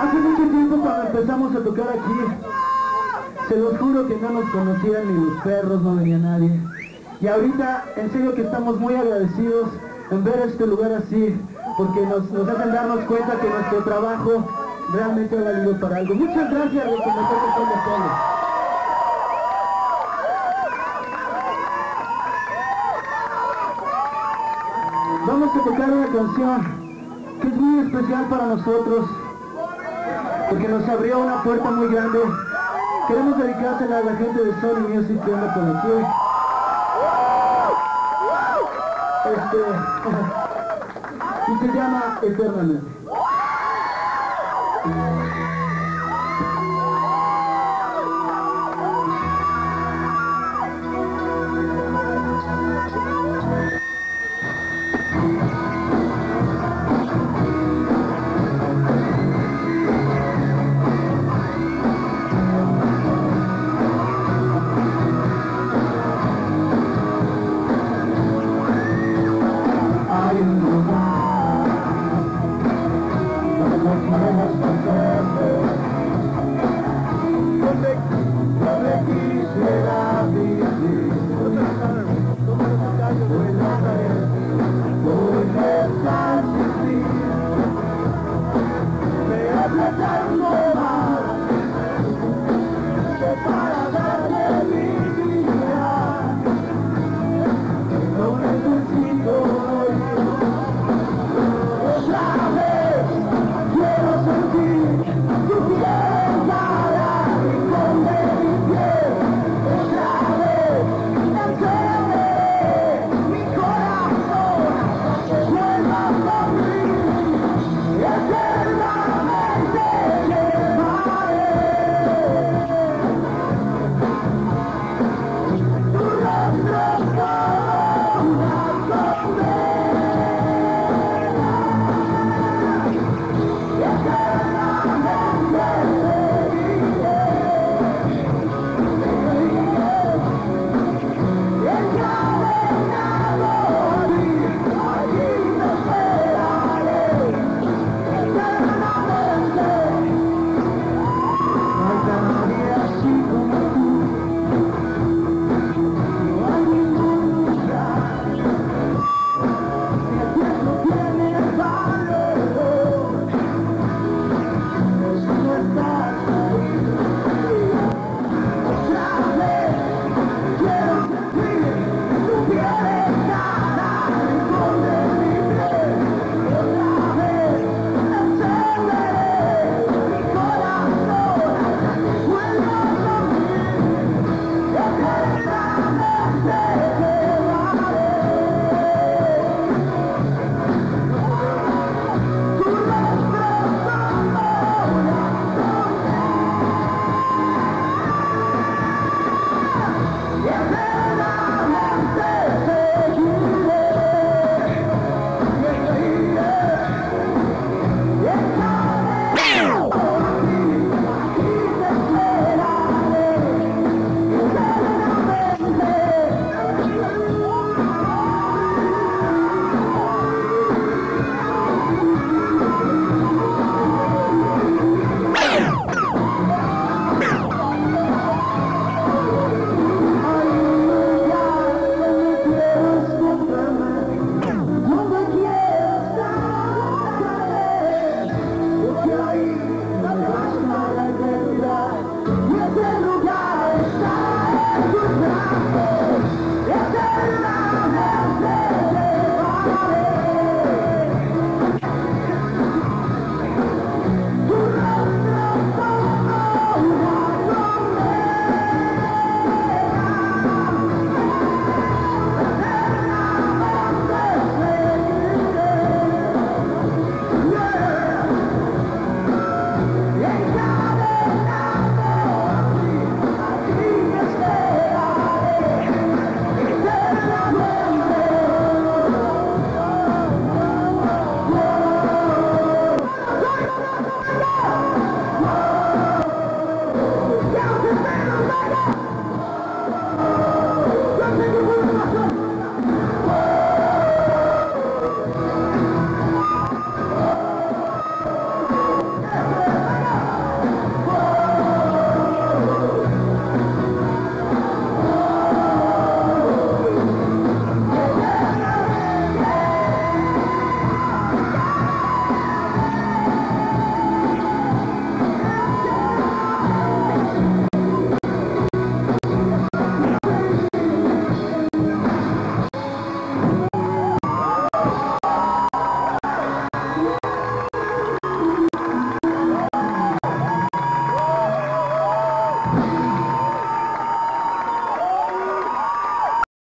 Hace mucho tiempo cuando empezamos a tocar aquí, se los juro que no nos conocían ni los perros, no venía nadie. Y ahorita, en serio que estamos muy agradecidos en ver este lugar así, porque nos, nos hacen darnos cuenta que nuestro trabajo realmente ha valido para algo. Muchas gracias, Rico, me toca con ustedes. Vamos a tocar una canción que es muy especial para nosotros, porque nos abrió una puerta muy grande. Queremos dedicársela a la gente de Sony Music que anda por aquí. Este, y se llama Eternamente. Donde, donde quisiera